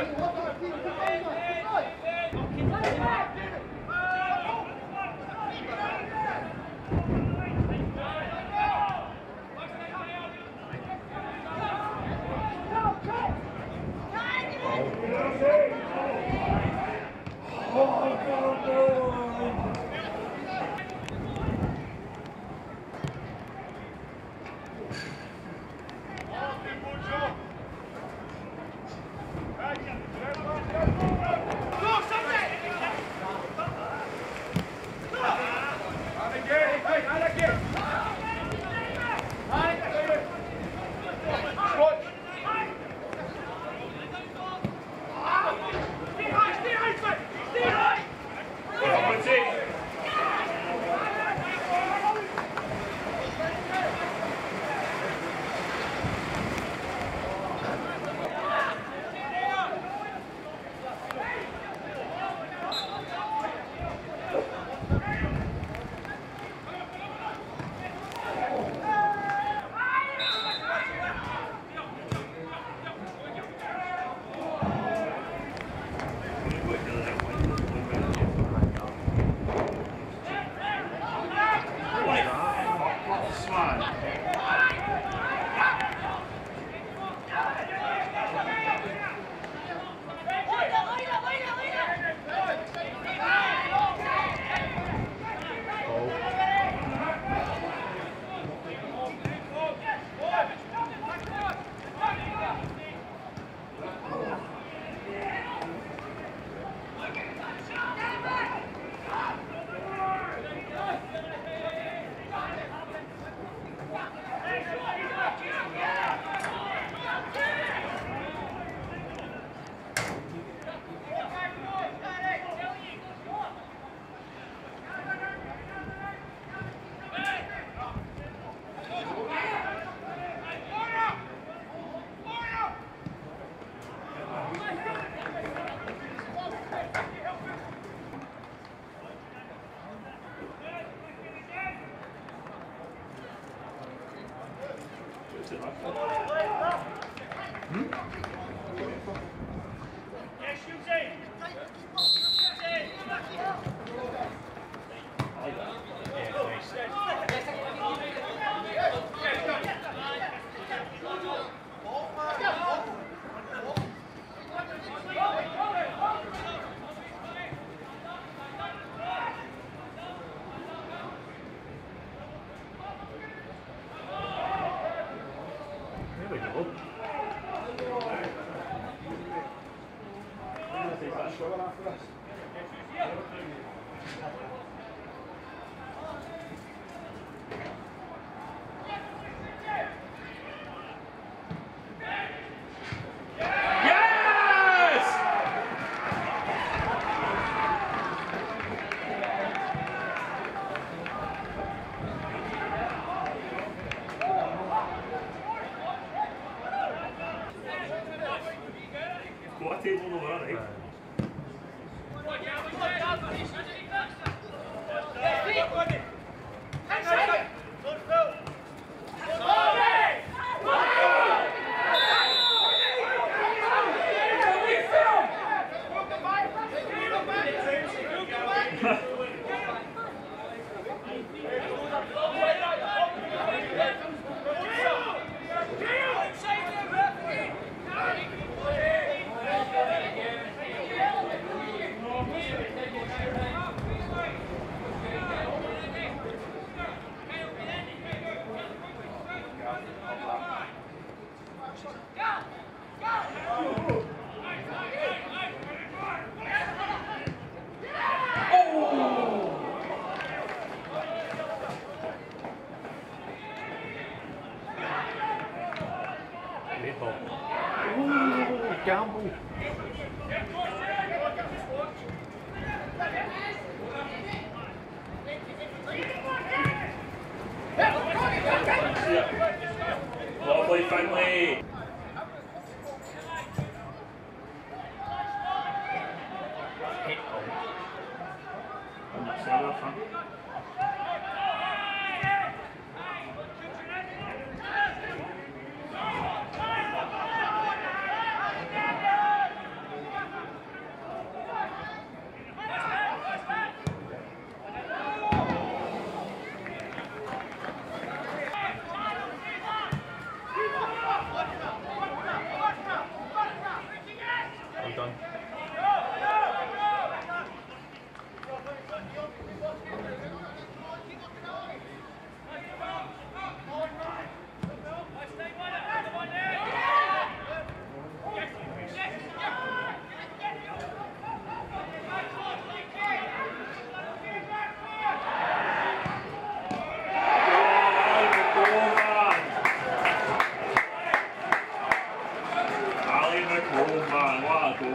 Oh, God, no. Hmm? Joga lá, Saying that, huh? Oh my, wow, the